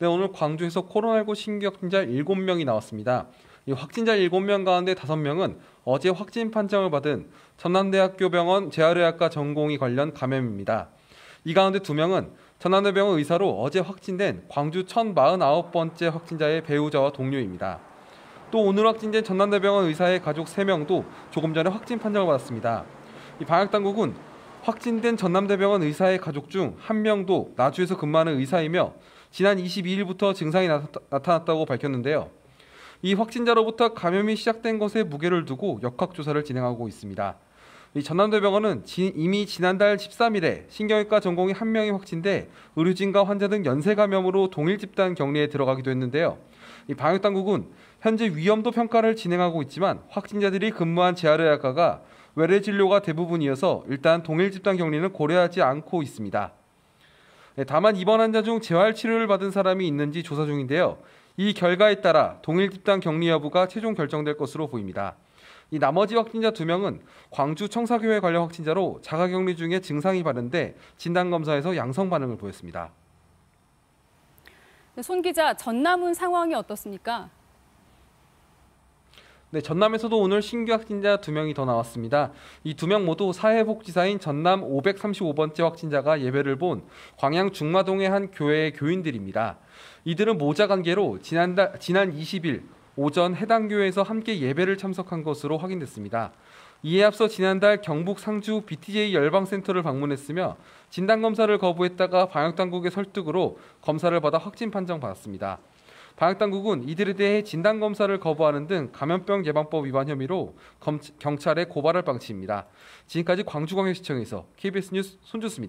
네, 오늘 광주에서 코로나19 신규 확진자 7명이 나왔습니다. 이 확진자 7명 가운데 5명은 어제 확진 판정을 받은 전남대학교 병원 재활의학과 전공의 관련 감염입니다. 이 가운데 2명은 전남대병원 의사로 어제 확진된 광주 1049번째 확진자의 배우자와 동료입니다. 또 오늘 확진된 전남대병원 의사의 가족 3명도 조금 전에 확진 판정을 받았습니다. 이 방역당국은 확진된 전남대병원 의사의 가족 중 한 명도 나주에서 근무하는 의사이며 지난 22일부터 증상이 나타- 나타났다고 밝혔는데요. 이 확진자로부터 감염이 시작된 것에 무게를 두고 역학조사를 진행하고 있습니다. 이 전남대병원은 지- 이미 지난달 13일에 신경외과 전공의 한 명이 확진돼 의료진과 환자 등 연쇄 감염으로 동일 집단 격리에 들어가기도 했는데요. 이 방역 당국은 현재 위험도 평가를 진행하고 있지만 확진자들이 근무한 재활의학과가 외래 진료가 대부분이어서 일단 동일 집단 격리는 고려하지 않고 있습니다. 네, 다만 이번 환자 중 재활 치료를 받은 사람이 있는지 조사 중인데요. 이 결과에 따라 동일 집단 격리 여부가 최종 결정될 것으로 보입니다. 이 나머지 확진자 두 명은 광주 청사교회 관련 확진자로 자가격리 중에 증상이 바른데 진단 검사에서 양성 반응을 보였습니다. 네, 손 기자, 전남은 상황이 어떻습니까? 네, 전남에서도 오늘 신규 확진자 두 명이 더 나왔습니다. 이두명 모두 사회복지사인 전남 535번째 확진자가 예배를 본 광양 중마동의 한 교회의 교인들입니다. 이들은 모자 관계로 지난달 지난 20일 오전 해당 교회에서 함께 예배를 참석한 것으로 확인됐습니다. 이에 앞서 지난달 경북 상주 BTJ 열방센터를 방문했으며 진단 검사를 거부했다가 방역 당국의 설득으로 검사를 받아 확진 판정 받았습니다. 방역당국은 이들에 대해 진단검사를 거부하는 등 감염병 예방법 위반 혐의로 검- 경찰에 고발할 방침입니다. 지금까지 광주광역시청에서 KBS 뉴스 손주수입니다.